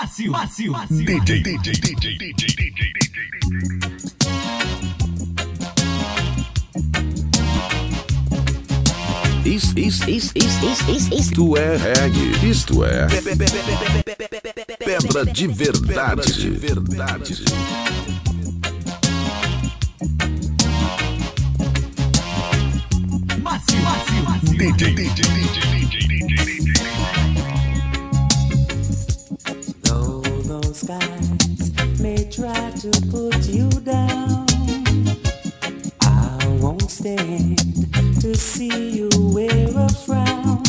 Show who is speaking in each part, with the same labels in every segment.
Speaker 1: Macio, macio, macio.
Speaker 2: DJ, DJ, DJ, DJ, DJ,
Speaker 3: Isso, isso, isso, isso, isso, isso, isto é reggae. Isto é pedra de verdade. De verdade.
Speaker 1: Macio, macio, macio.
Speaker 2: DJ, DJ, DJ, DJ,
Speaker 4: to put you down, I won't stand to see you wear a frown.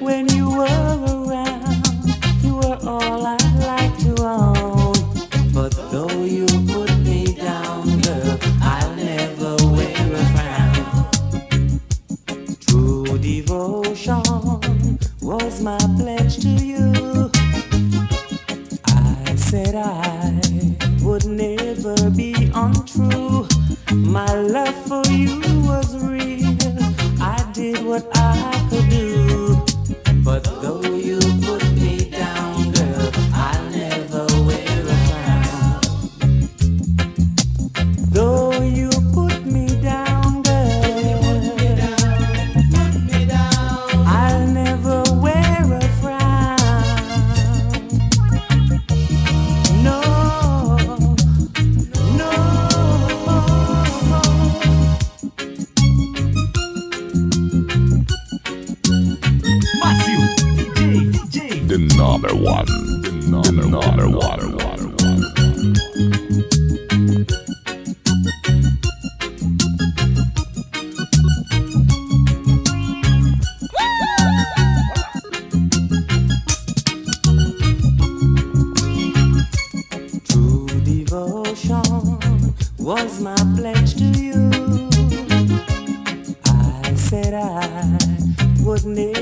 Speaker 4: When you were around, you were all I'd like to own. But though you put me down, girl, I'll never wear a frown. True devotion was my pledge to you. number one, number, the number one. one. was my pledge to you. I said I would never.